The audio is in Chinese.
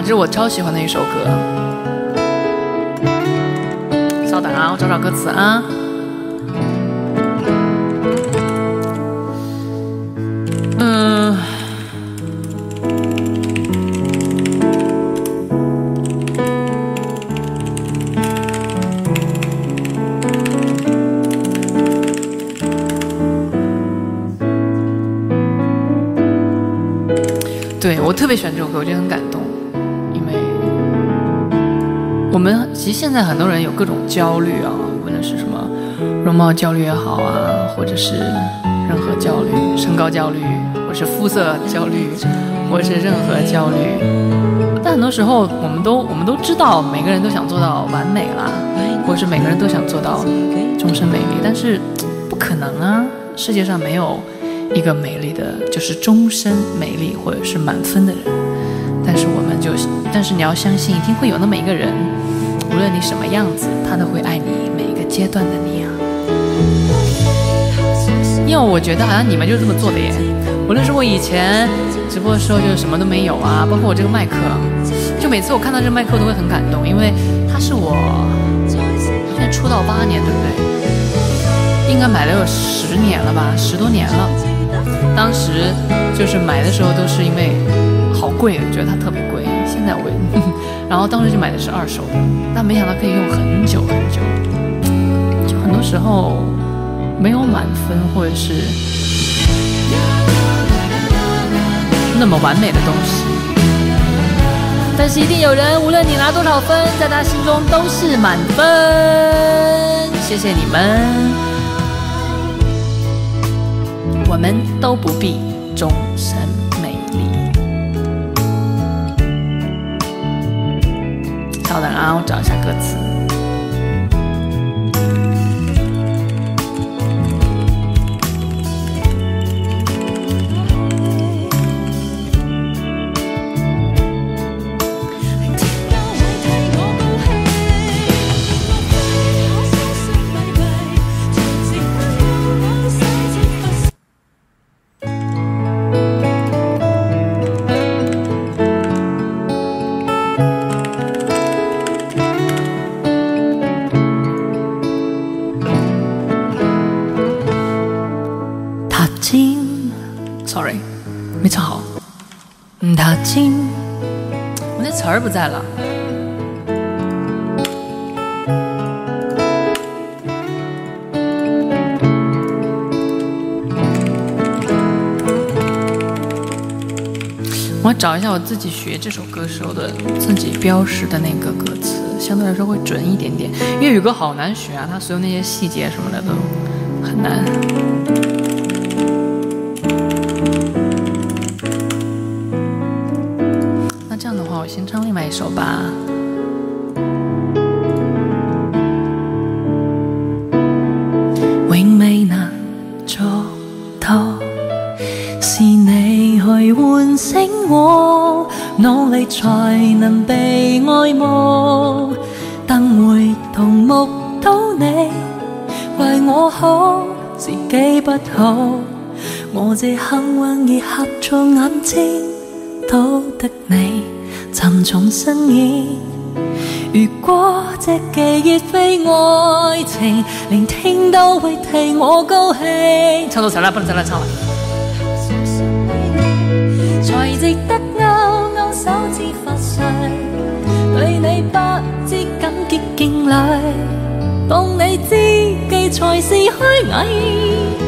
这是我超喜欢的一首歌。稍等啊，我找找歌词啊。嗯。对我特别喜欢这首歌，我觉得很感动，我们其实现在很多人有各种焦虑啊，无论是什么容貌焦虑也好啊，或者是任何焦虑，身高焦虑，或是肤色焦虑，或是任何焦虑。但很多时候，我们都我们都知道，每个人都想做到完美啦，或者是每个人都想做到终身美丽，但是不可能啊，世界上没有。一个美丽的，就是终身美丽或者是满分的人，就，但是你要相信，一定会有那么一个人，无论你什么样子，他都会爱你每一个阶段的你啊。因为我觉得好像你们就是这么做的耶。无论是我以前直播的时候就是什么都没有啊，包括我这个麦克，就每次我看到这个麦克都会很感动，因为它是我现在出道八年，对不对？应该买了有十年了吧，十多年了。当时就是买的时候都是因为好贵，觉得它特别贵。现在我也，然后当时就买的是二手的，但没想到可以用很久很久。就很多时候没有满分或者是那么完美的东西，但是一定有人，无论你拿多少分，在他心中都是满分。谢谢你们。我们都不必终身我找一下歌词。我那词儿不在了。我找一下我自己学这首歌时候的自己标识的那个歌词，相对来说会准一点点。粤语歌好难学啊，它所有那些细节什么的都很难。唱另外一首吧。永未能做到，是你去唤醒我，努力才能被爱慕。等回头目睹你，为我好，自己不好。我这幸运儿合着眼睛，都得你。沉重身影。如果这记忆非爱情，连听都会替我高兴。唱到手啦，不能再来唱啦。才值得勾勾手指发誓，对你不知感激敬礼，当你知己才是虚伪。